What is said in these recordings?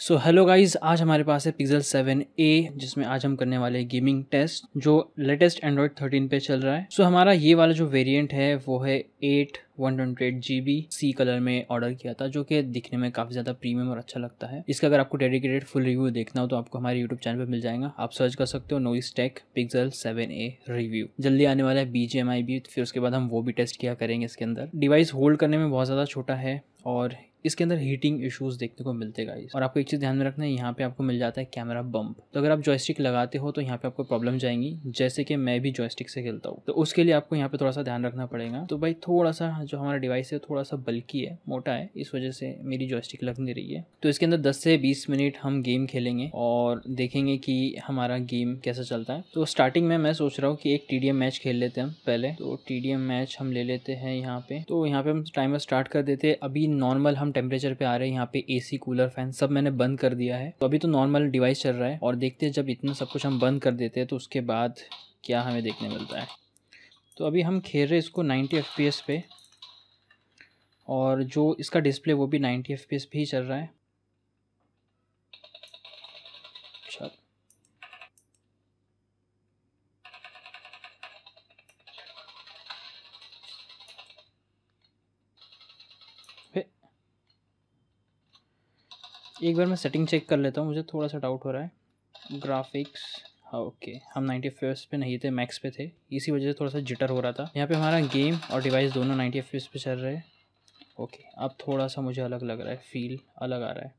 So hello guys आज हमारे पास है पिक्सल 7a जिसमें आज हम करने वाले हैं गेमिंग टेस्ट जो लेटेस्ट एंड्रॉयड 13 पे चल रहा है। सो so, हमारा ये वाला जो वेरिएंट है वो है 8 one twenty G B sea colour में ऑर्डर किया था जो कि दिखने में काफ़ी ज़्यादा प्रीमियम और अच्छा लगता है। इसका अगर आपको डेडिकेटेड फुल रिव्यू देखना हो तो आपको हमारे यूट्यूब चैनल पर मिल जाएगा। आप सर्च कर सकते हो Noise Tech Pixel seven A review जल्दी आने वाला है बी भी फिर उसके बाद हम वो भी टेस्ट किया करेंगे इसके अंदर। डिवाइस होल्ड करने में बहुत ज़्यादा छोटा है और इसके अंदर हीटिंग इश्यूज़ देखने को मिलते गाइस और आपको एक चीज़ ध्यान में रखना है, यहाँ पे आपको मिल जाता है कैमरा बम्प तो अगर आप जॉयस्टिक लगाते हो तो यहाँ पे आपको प्रॉब्लम जाएँगी, जैसे कि मैं भी जॉयस्टिक से खेलता हूँ. तो उसके लिए आपको यहाँ पे थोड़ा सा ध्यान रखना पड़ेगा. तो भाई थोड़ा सा जो हमारा डिवाइस है थोड़ा सा बल्कि है, मोटा है, इस वजह से मेरी जॉयस्टिक लग नहीं रही है. तो इसके अंदर दस से बीस मिनट हम गेम खेलेंगे और देखेंगे कि हमारा गेम कैसा चलता है. तो स्टार्टिंग में मैं सोच रहा हूँ कि एक टीडीएम मैच खेल लेते हैं पहले. तो टीडीएम मैच हम ले लेते हैं यहाँ पे. तो यहाँ पे हम टाइमर स्टार्ट कर देते हैं. अभी नॉर्मल हम टेम्परेचर पे आ रहे हैं, यहाँ पे एसी कूलर फ़ैन सब मैंने बंद कर दिया है। तो अभी तो नॉर्मल डिवाइस चल रहा है और देखते हैं जब इतना सब कुछ हम बंद कर देते हैं तो उसके बाद क्या हमें देखने मिलता है। तो अभी हम खेल रहे इसको 90 एफ़ पे और जो इसका डिस्प्ले वो भी 90 एफ़ पे ही चल रहा है। एक बार मैं सेटिंग चेक कर लेता हूँ, मुझे थोड़ा सा डाउट हो रहा है। ग्राफिक्स हाँ ओके हम नाइन्टी एफ़ पे नहीं थे मैक्स पे थे। इसी वजह से थोड़ा सा जिटर हो रहा था। यहाँ पे हमारा गेम और डिवाइस दोनों नाइन्टी एफ़ पे चल रहे हैं। ओके अब थोड़ा सा मुझे अलग लग रहा है फील अलग आ रहा है।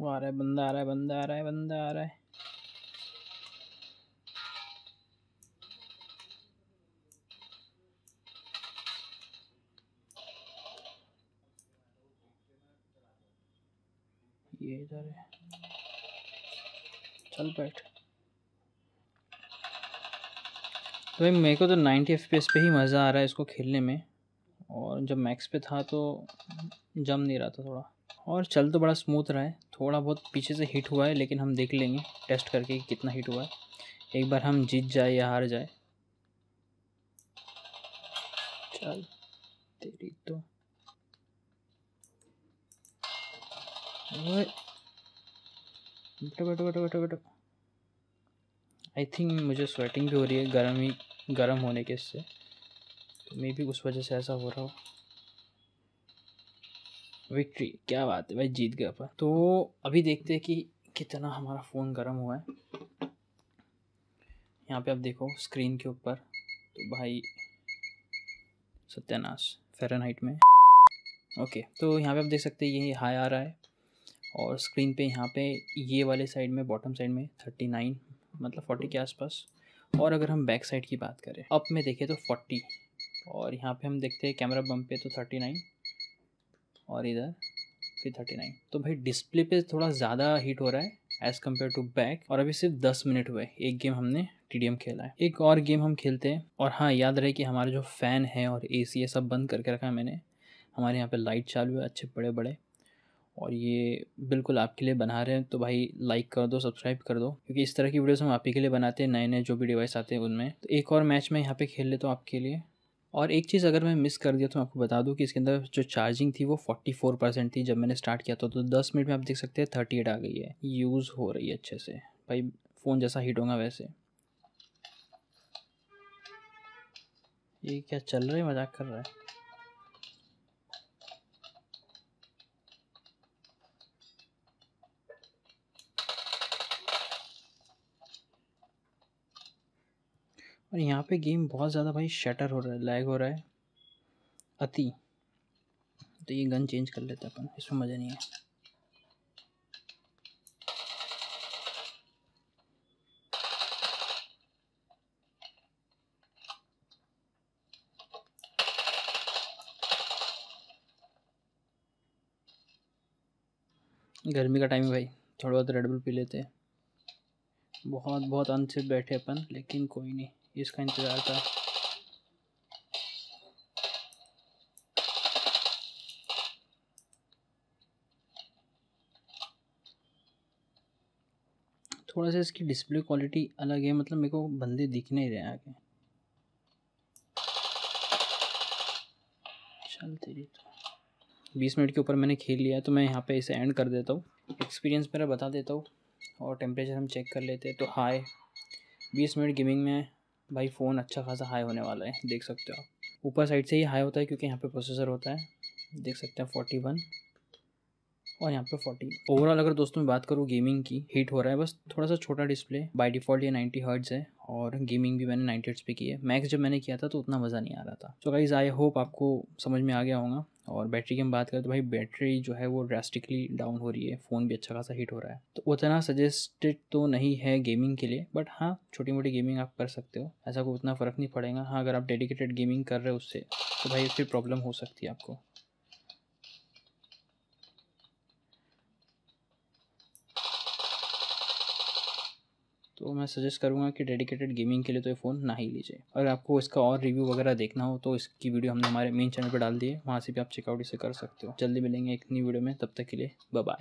वो आ रहा है, बंदा आ रहा है, बंदा आ रहा है, बंदा आ रहा है। ये इधर है। चल बैठ। तो भाई, मेरे को तो 90 एफ़ पे ही मज़ा आ रहा है इसको खेलने में। और जब मैक्स पे था तो जम नहीं रहा था थोड़ा। और चल तो बड़ा स्मूथ रहा है। थोड़ा बहुत पीछे से हिट हुआ है, लेकिन हम देख लेंगे टेस्ट करके कि कितना हिट हुआ है। एक बार हम जीत जाए या हार जाए। चल, तेरी तो। बेटो बेटो बेटो बेटो बेटो आई थिंक मुझे स्वेटिंग भी हो रही है, गर्म गर्म होने के इससे। मे भी उस वजह से ऐसा हो रहा हो। विक्ट्री क्या बात है भाई, जीत गया पर तो अभी देखते हैं कि कितना हमारा फ़ोन गर्म हुआ है। यहाँ पे आप देखो स्क्रीन के ऊपर तो भाई, सत्यानाश फ़ेरनहाइट में। ओके तो यहाँ पे आप देख सकते हैं ये हाई आ रहा है। और स्क्रीन पे यहाँ पे ये वाले साइड में बॉटम साइड में थर्टी नाइन मतलब फोर्टी के आसपास। और अगर हम बैक साइड की बात करें अप में देखें तो फोर्टी और यहाँ पे हम देखते हैं कैमरा बम पे तो थर्टी नाइन और इधर फिर थर्टी नाइन तो भाई डिस्प्ले पे थोड़ा ज़्यादा हीट हो रहा है एज़ कंपेयर टू बैक और अभी सिर्फ़ दस मिनट हुए। एक गेम हमने टीडीएम खेला है। एक और गेम हम खेलते हैं और हाँ याद रहे कि हमारे जो फ़ैन है और ए सी है सब बंद करके रखा है मैंने, हमारे यहाँ पे लाइट चालू है अच्छे बड़े बड़े और ये बिल्कुल आपके लिए बना रहे हैं तो भाई लाइक कर दो सब्सक्राइब कर दो, क्योंकि इस तरह की वीडियोस हम आप ही के लिए बनाते हैं नए नए जो भी डिवाइस आते हैं उनमें। तो एक और मैच में यहाँ पे खेल लेता हूँ आपके लिए। और एक चीज़ अगर मैं मिस कर दिया तो मैं आपको बता दूँ कि इसके अंदर जो चार्जिंग थी वो फोर्टी फोर परसेंट थी। जब मैंने स्टार्ट किया था तो दस मिनट में आप देख सकते हैं थर्टी एट आ गई है। यूज़ हो रही है अच्छे से। भाई फ़ोन जैसा हीट होगा वैसे। ये क्या चल रहा है? मज़ाक कर रहा है। और यहाँ पे गेम बहुत ज़्यादा भाई शटर हो रहा है लैग हो रहा है। अति। तो ये गन चेंज कर लेते अपन, इसमें मज़ा नहीं है। गर्मी का टाइम है भाई, थोड़ा बहुत रेडबुल पी लेते हैं। बहुत बहुत अंत से बैठे अपन, लेकिन कोई नहीं। इसका इंतज़ार था थोड़ा सा इसकी डिस्प्ले क्वालिटी अलग है मतलब मेरे को बंदे दिख नहीं रहे आगे। चल तेरी तो। बीस मिनट के ऊपर मैंने खेल लिया तो मैं यहाँ पे इसे एंड कर देता हूँ। एक्सपीरियंस मेरा बता देता हूँ और टेम्परेचर हम चेक कर लेते हैं तो हाई बीस मिनट गेमिंग में भाई फ़ोन अच्छा खासा हाई होने वाला है, देख सकते हो आप। ऊपर साइड से ही हाई होता है क्योंकि यहाँ पे प्रोसेसर होता है। देख सकते हैं फोर्टी वन और यहाँ पे फोर्टी ओवरऑल अगर दोस्तों मैं बात करूँ गेमिंग की हीट हो रहा है, बस थोड़ा सा छोटा डिस्प्ले बाय डिफ़ॉल्ट ये 90 हर्ट्ज है और गेमिंग भी मैंने 90 हर्ट्ज पे की है। मैक्स जब मैंने किया था तो उतना मज़ा नहीं आ रहा था। सो गाइज़ आई होप आपको समझ में आ गया होगा। और बैटरी की हम बात करें तो भाई बैटरी जो है वो ड्रास्टिकली डाउन हो रही है। फ़ोन भी अच्छा खासा हीट हो रहा है। तो उतना सजेस्टेड तो नहीं है गेमिंग के लिए बट हाँ छोटी मोटी गेमिंग आप कर सकते हो। ऐसा कोई उतना फ़र्क नहीं पड़ेगा। हाँ अगर आप डेडिकेटेड गेमिंग कर रहे हो उससे तो भाई फिर प्रॉब्लम हो सकती है आपको। तो मैं सजेस्ट करूँगा कि डेडिकेटेड गेमिंग के लिए तो ये फ़ोन ना ही लीजिए। अगर आपको इसका और रिव्यू वगैरह देखना हो तो इसकी वीडियो हमने हमारे मेन चैनल पर डाल दिए वहाँ से भी आप चेकआउट इसे कर सकते हो। जल्दी मिलेंगे एक नई वीडियो में। तब तक के लिए बाय